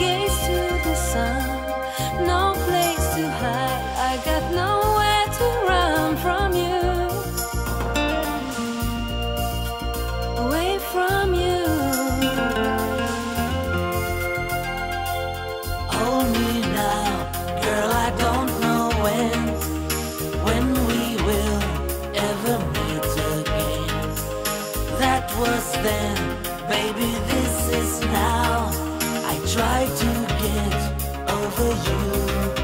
gaze to the sun. No place to hide. I got nowhere to run from you. Away from you. Hold me now, girl. I don't know when. When we will ever meet again. That was then, baby. This is now try to get over you.